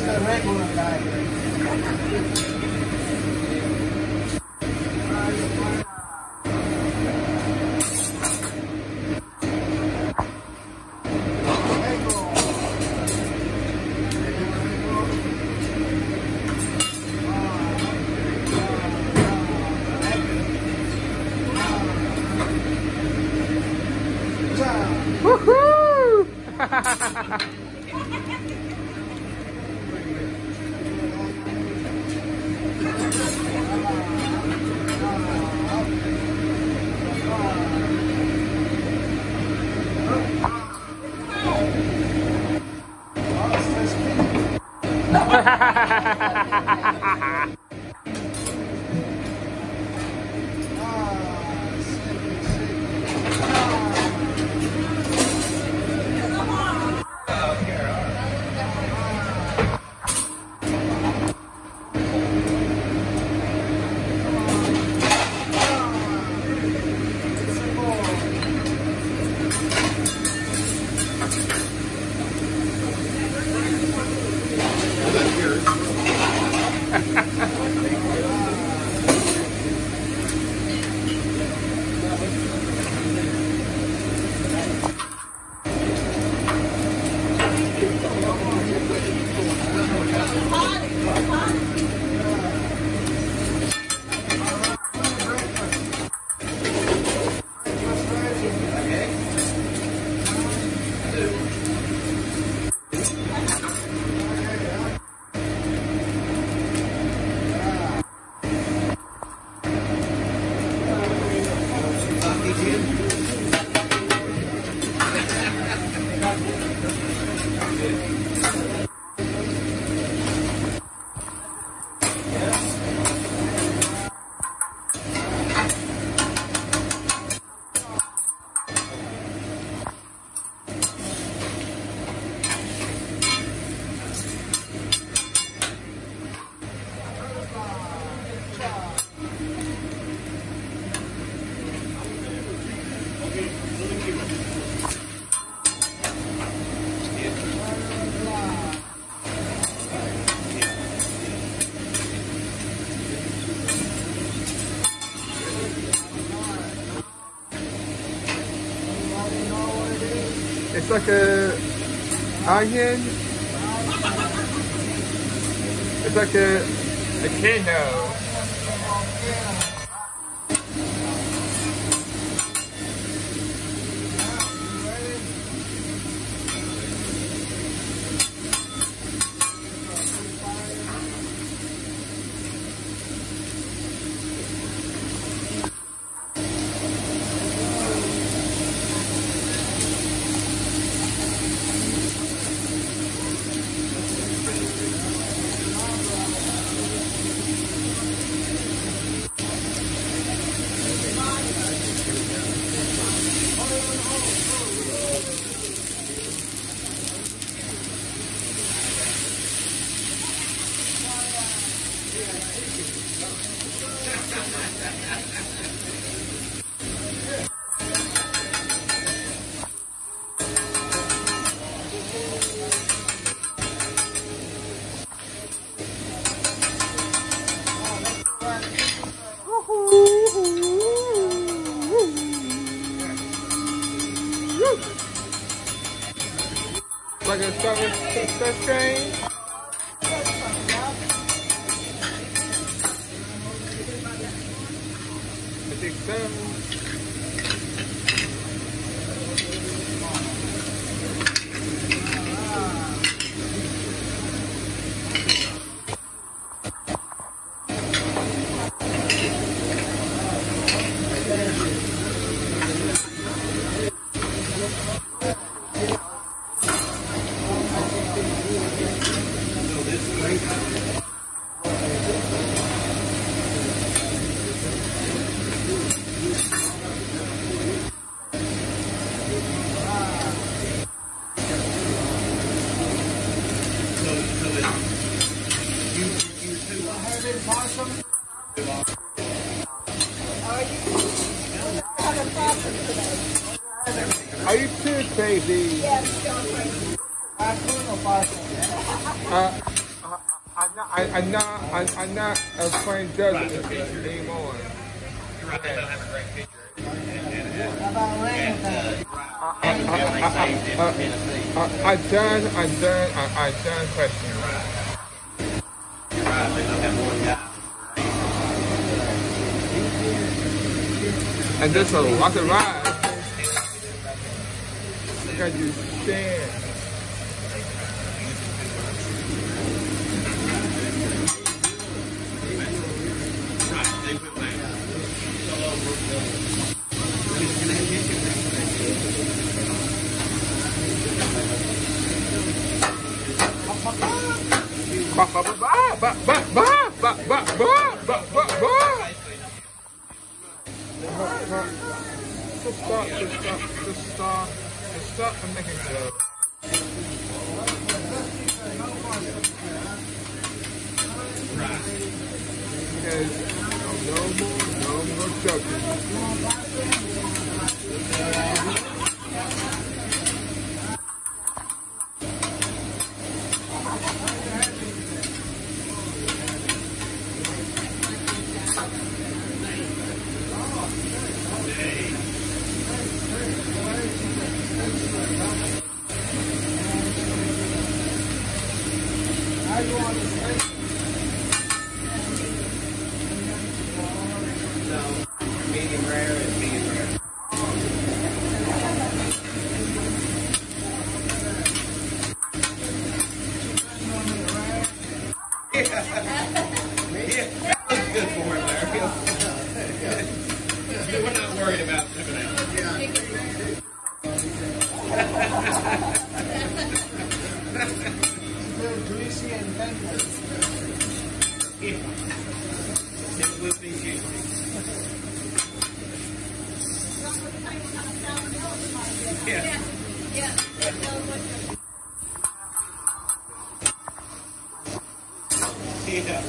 questa regola dai Woohoo! like a onion. It's like a a. Are you too crazy? Yes, John Crazy. Uh, uh, I'm not, I, I'm not, I, I'm not a plain judge anymore. I done, I done, I done question. You're right. I don't have more question. And this is a lot of ride. Because you stand. Ba ba ba ba ba ba ba ba ba ba. Just stop, just stop, just stop, stop and make it. Because no more, no more joking. mais um Yeah.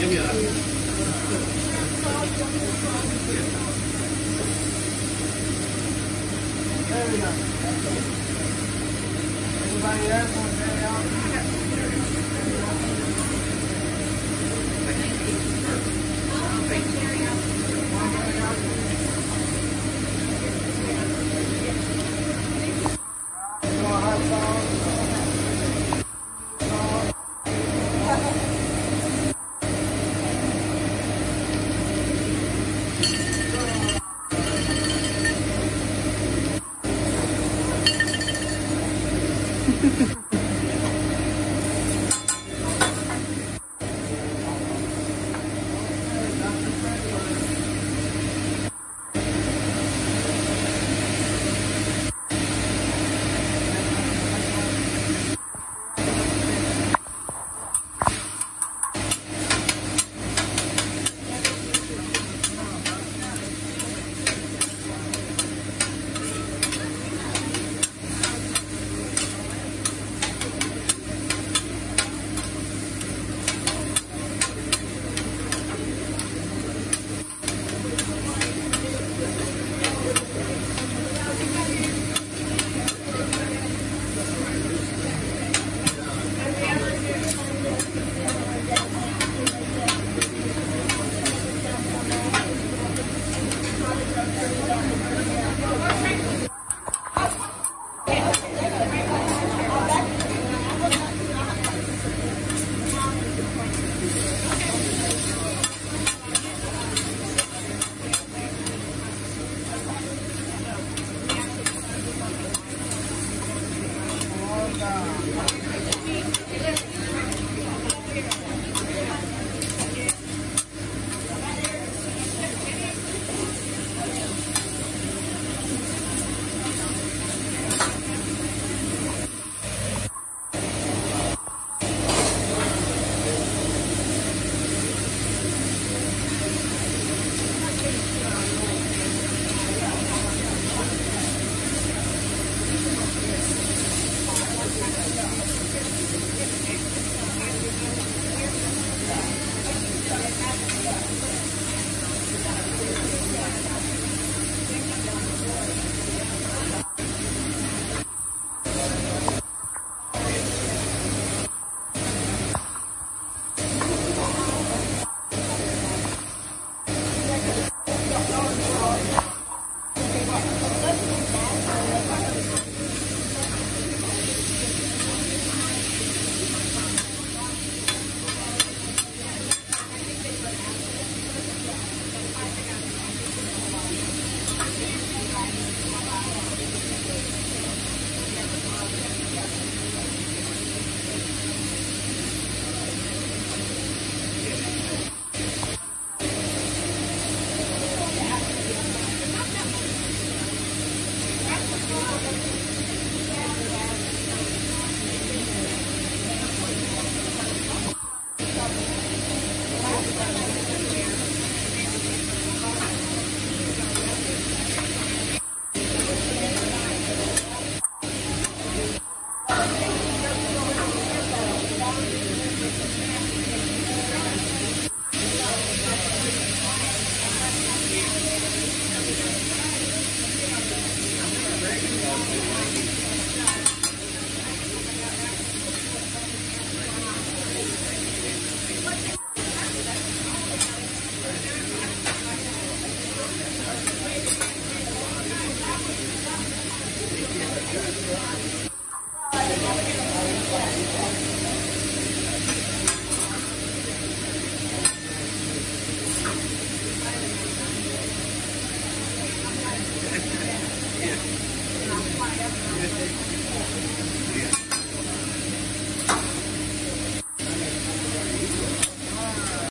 Giống như Everybody, everybody. よろしくお願いします。